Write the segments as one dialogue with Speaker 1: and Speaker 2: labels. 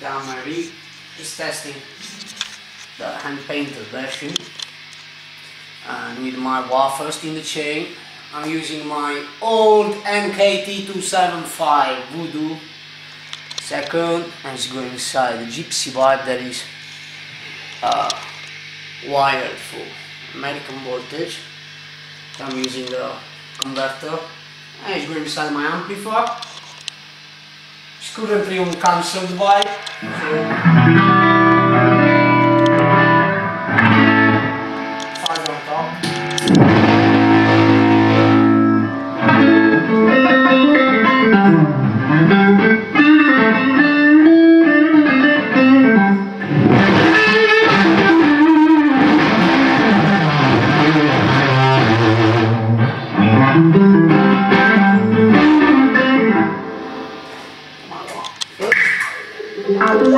Speaker 1: Damari. Just testing the hand painted version. And with my wafers in the chain, I'm using my old NKT275 Voodoo. Second, I'm just going inside the Gypsy vibe that is uh, wired for American voltage. I'm using the converter. And it's going inside my amplifier. It's currently on cancelled vibe. But the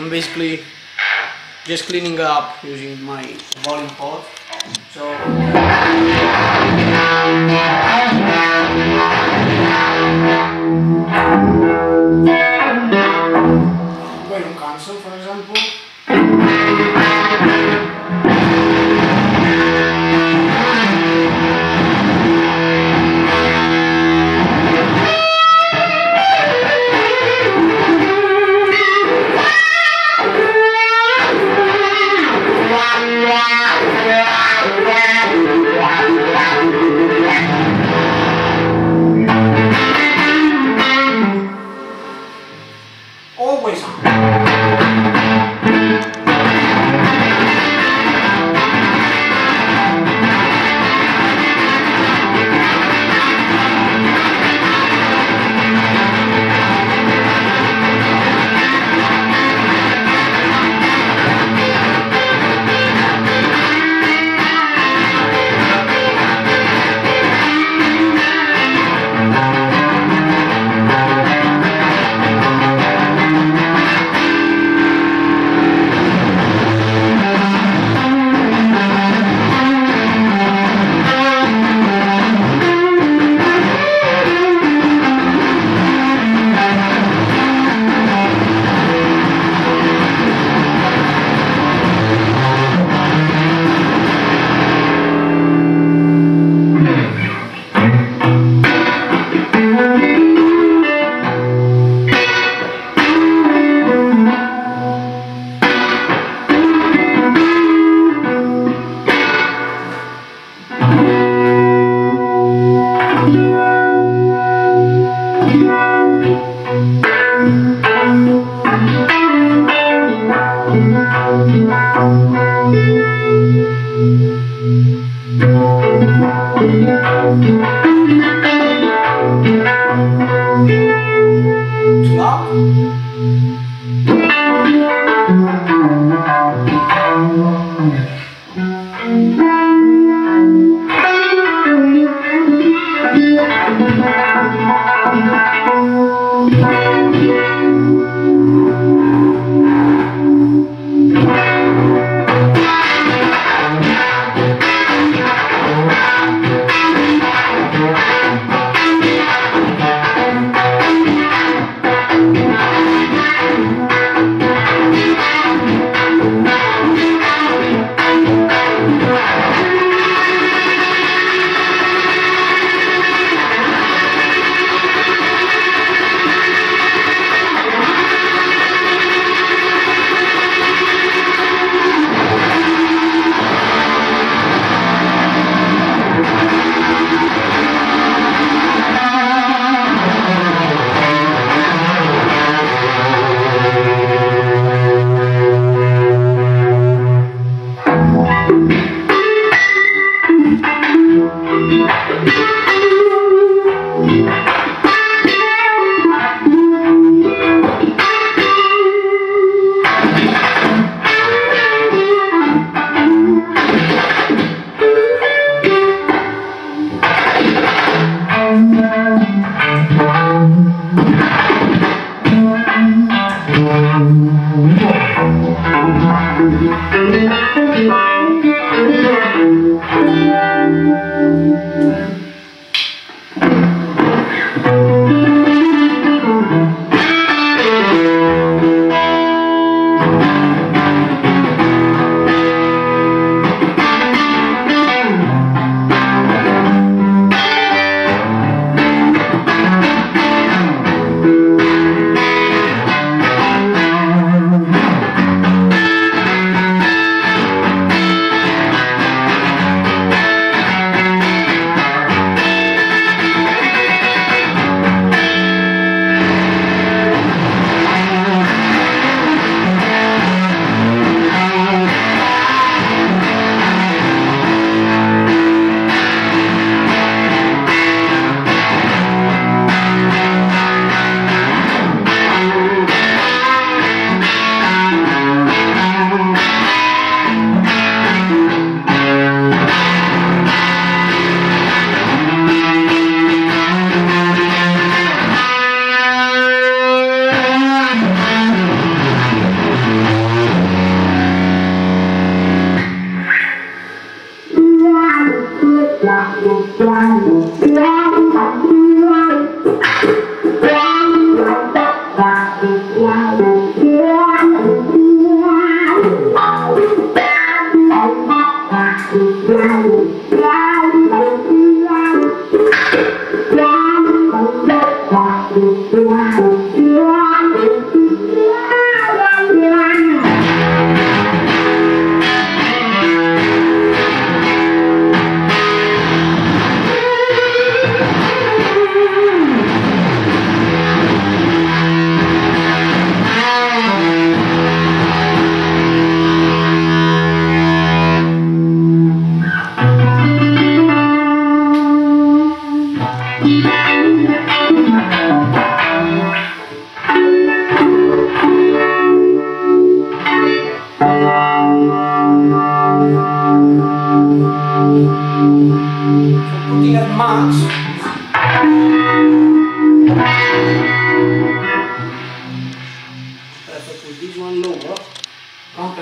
Speaker 1: I'm basically just cleaning up using my volume pot. So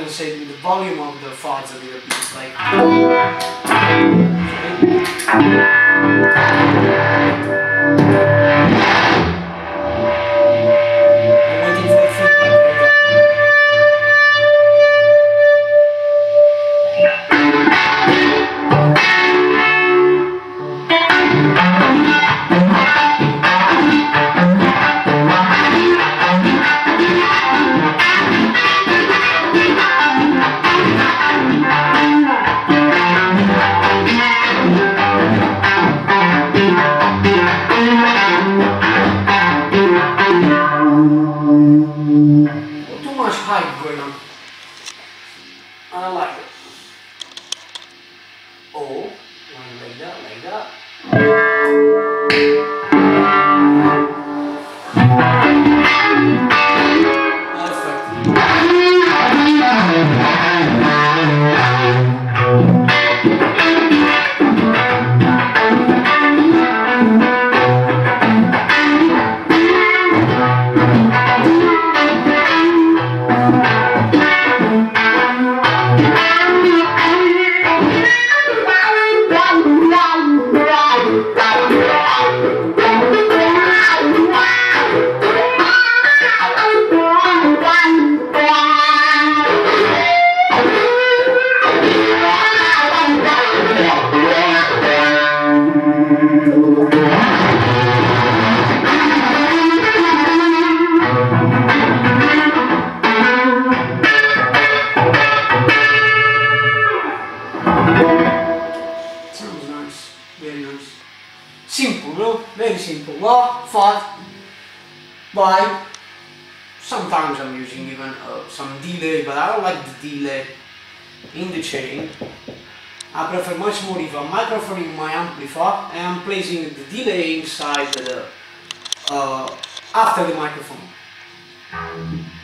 Speaker 1: compensate with the volume of the fuzz a little bit, like. But sometimes I'm using even uh, some delay, but I don't like the delay in the chain. I prefer much more if I'm microphoning my amplifier and I'm placing the delay inside the uh, after the microphone.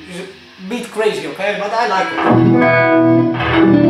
Speaker 1: It's a bit crazy, okay? But I like it.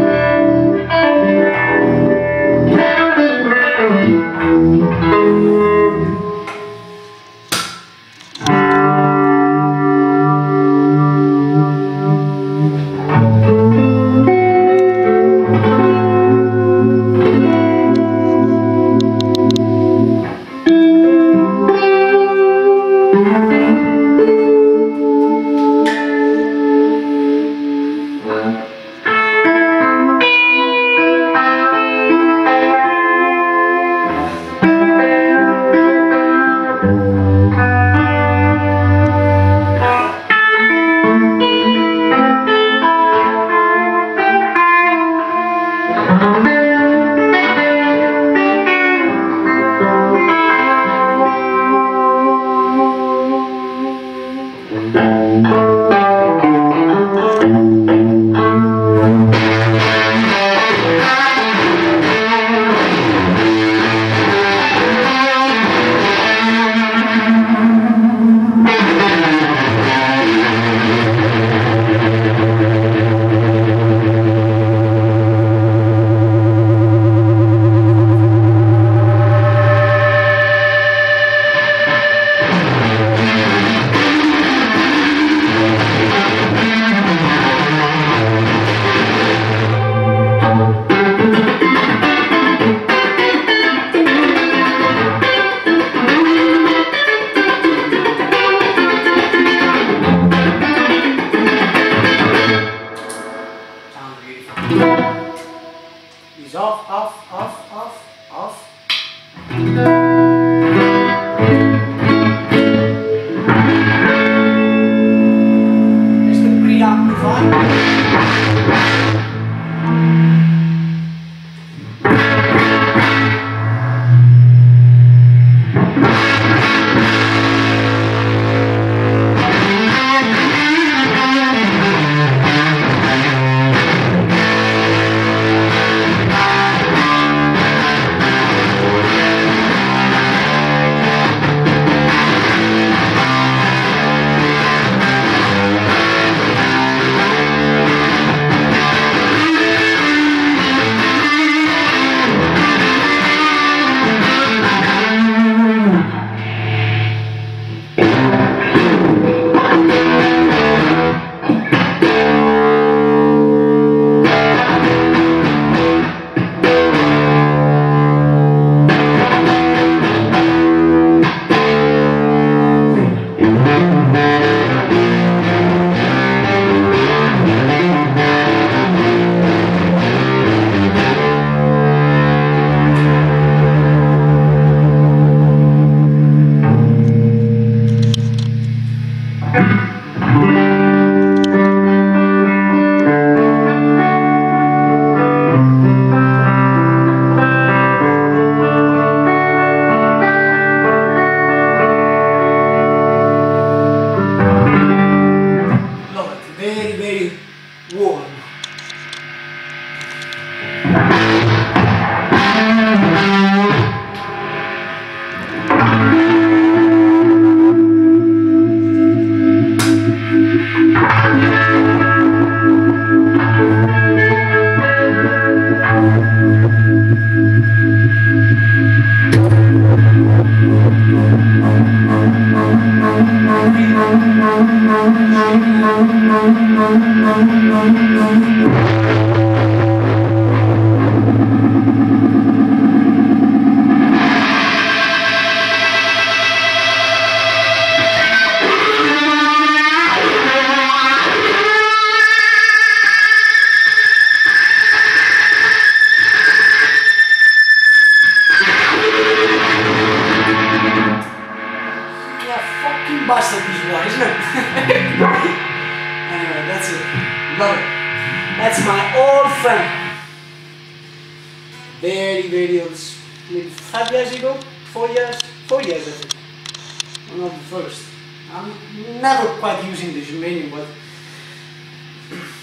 Speaker 1: But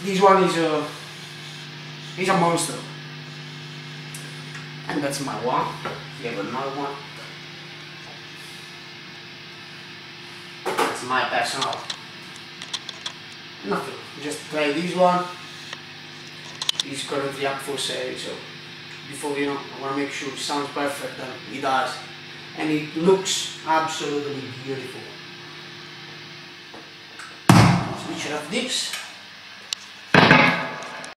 Speaker 1: this one is a, is a monster. And that's my one. We have another one. It's my personal. Nothing. Just play this one. It's currently up for sale, so before you know, I want to make sure it sounds perfect, and it does. And it looks absolutely beautiful. Switch it off this.